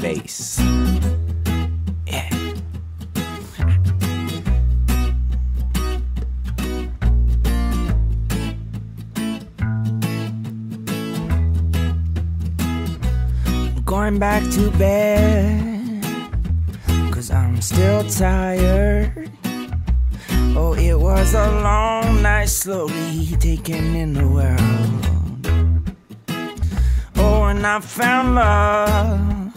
bass. Yeah. Going back to bed, cause I'm still tired. Oh, it was a long night, slowly taking in the world. Oh, and I found love,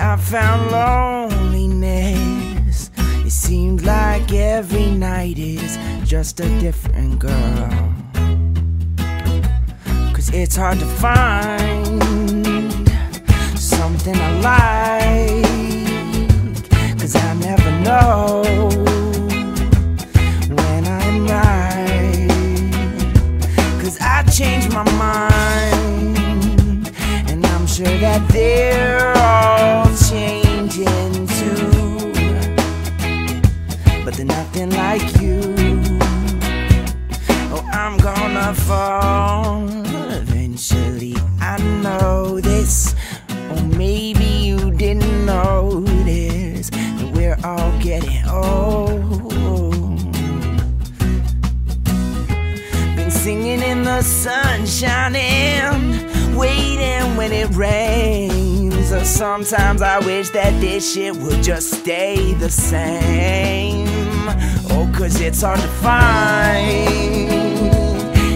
I found loneliness. It seemed like every night is just a different girl. Cause it's hard to find something I like. Cause I never know when I'm right. Cause I change my mind. And I'm sure that they're all changing too. But they're nothing like you. Oh, I'm gonna fall eventually. I know this. Or maybe you didn't notice that we're all getting old. Been singing in the sun, shining, waiting when it rains. Sometimes I wish that this shit would just stay the same. Oh, cause it's hard to find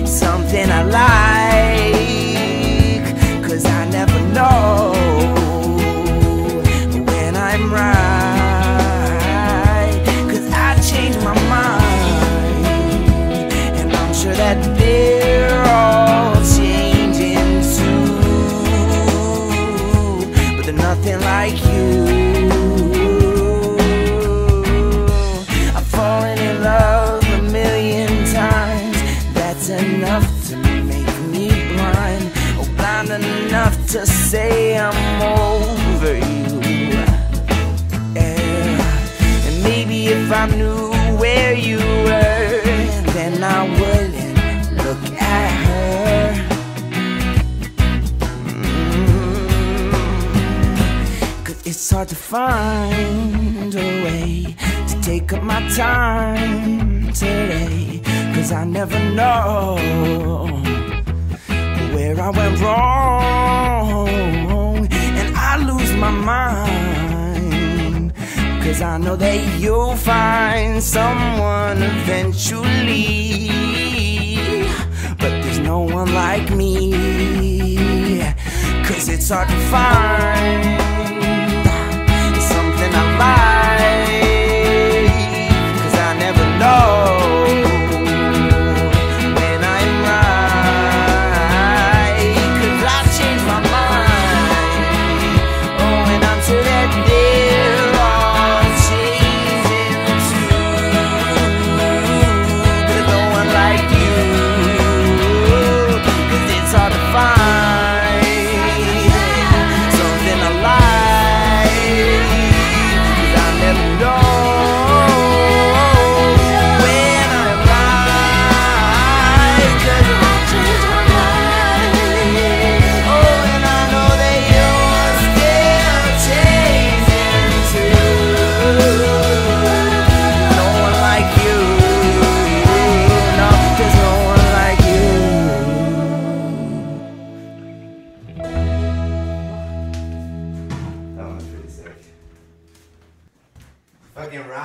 something I like. Cause I never know when I'm right. Cause I change my mind. And I'm sure that they're nothing like you. I've fallen in love a million times. That's enough to make me blind. Oh, blind enough to say I'm over you. Yeah. And maybe if I knew where you it's hard to find a way to take up my time today. Cause I never know where I went wrong. And I lose my mind. Cause I know that you'll find someone eventually. But there's no one like me. Cause it's hard to find That one's